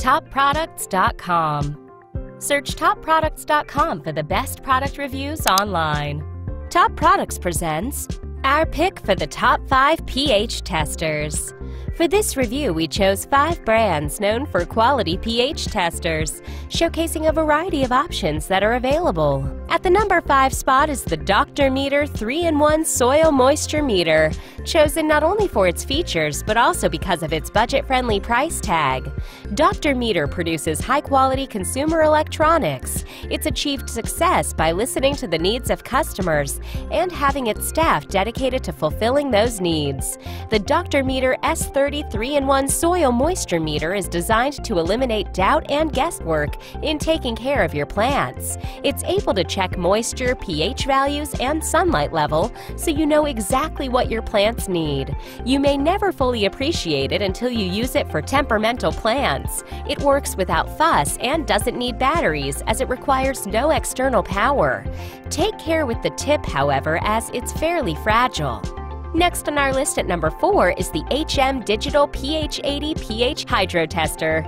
topproducts.com. Search topproducts.com for the best product reviews online. Top Products presents our pick for the top 5 pH testers. For this review, we chose five brands known for quality pH testers, showcasing a variety of options that are available. At the number 5 spot is the Dr. Meter 3-in-1 Soil Moisture Meter, chosen not only for its features but also because of its budget-friendly price tag. Dr. Meter produces high-quality consumer electronics. It's achieved success by listening to the needs of customers and having its staff dedicated to fulfilling those needs. The Dr. Meter S30 33-in-1 soil moisture meter is designed to eliminate doubt and guesswork in taking care of your plants. It's able to check moisture, pH values, and sunlight level so you know exactly what your plants need. You may never fully appreciate it until you use it for temperamental plants. It works without fuss and doesn't need batteries as it requires no external power. Take care with the tip, however, as it's fairly fragile. Next on our list at number 4 is the HM Digital PH80 pH Hydro Tester.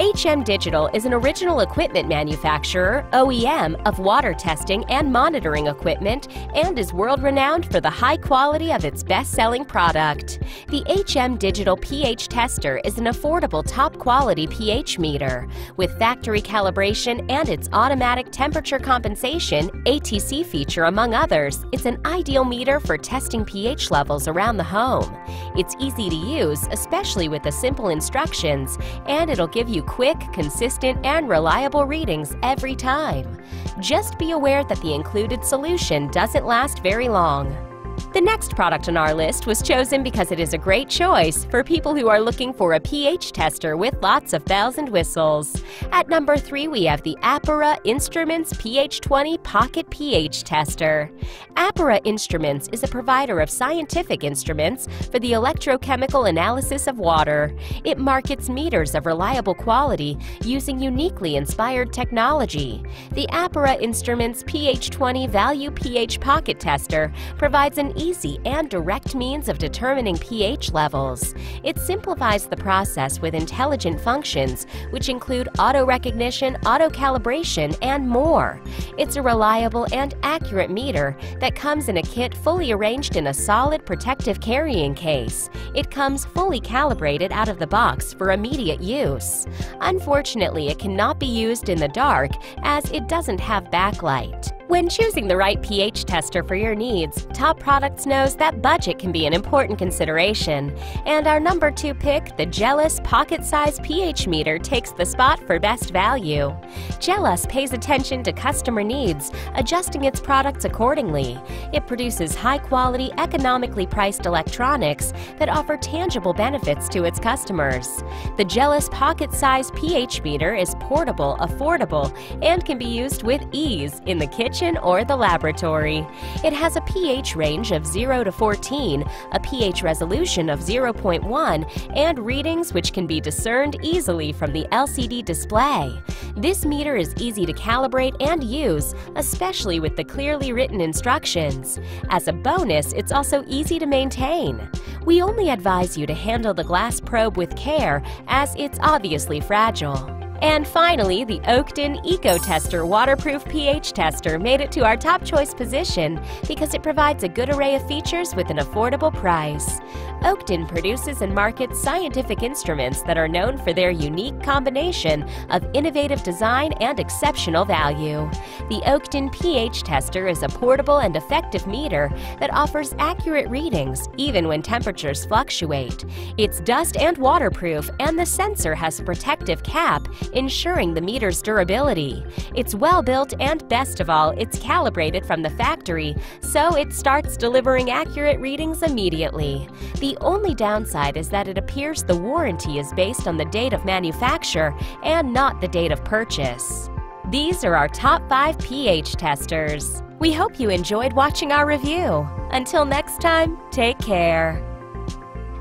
HM Digital is an original equipment manufacturer, OEM, of water testing and monitoring equipment and is world renowned for the high quality of its best selling product. The HM Digital pH Tester is an affordable top quality pH meter. With factory calibration and its automatic temperature compensation ATC feature, among others, it's an ideal meter for testing pH levels levels around the home. It's easy to use, especially with the simple instructions, and it'll give you quick, consistent, and reliable readings every time. Just be aware that the included solution doesn't last very long. The next product on our list was chosen because it is a great choice for people who are looking for a pH tester with lots of bells and whistles. At number 3, we have the Apera Instruments pH20 Pocket pH Tester. Apera Instruments is a provider of scientific instruments for the electrochemical analysis of water. It markets meters of reliable quality using uniquely inspired technology. The Apera Instruments pH20 Value pH Pocket Tester provides an easy and direct means of determining pH levels. It simplifies the process with intelligent functions, which include auto recognition, auto calibration, and more. It's a reliable and accurate meter that comes in a kit fully arranged in a solid protective carrying case. It comes fully calibrated out of the box for immediate use. Unfortunately, it cannot be used in the dark as it doesn't have backlight. When choosing the right pH tester for your needs, Top Products knows that budget can be an important consideration. And our number two pick, the Jellas Pocket Size pH Meter, takes the spot for best value. Jellas pays attention to customer needs, adjusting its products accordingly. It produces high quality, economically priced electronics that offer tangible benefits to its customers. The Jellas Pocket Size pH Meter is portable, affordable, and can be used with ease in the kitchen kitchen or the laboratory. It has a pH range of 0 to 14, a pH resolution of 0.1, and readings which can be discerned easily from the LCD display. This meter is easy to calibrate and use, especially with the clearly written instructions. As a bonus, it's also easy to maintain. We only advise you to handle the glass probe with care as it's obviously fragile. And finally, the Oakton Eco Tester Waterproof pH Tester made it to our top choice position because it provides a good array of features with an affordable price. Oakton produces and markets scientific instruments that are known for their unique combination of innovative design and exceptional value. The Oakton pH Tester is a portable and effective meter that offers accurate readings even when temperatures fluctuate. It's dust and waterproof, and the sensor has a protective cap ensuring the meter's durability. It's well built and best of all, it's calibrated from the factory, so it starts delivering accurate readings immediately. The only downside is that it appears the warranty is based on the date of manufacture and not the date of purchase. These are our top 5 pH testers. We hope you enjoyed watching our review. Until next time, take care.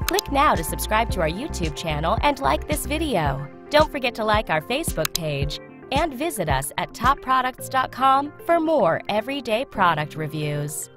Click now to subscribe to our YouTube channel and like this video. Don't forget to like our Facebook page and visit us at topproducts.com for more everyday product reviews.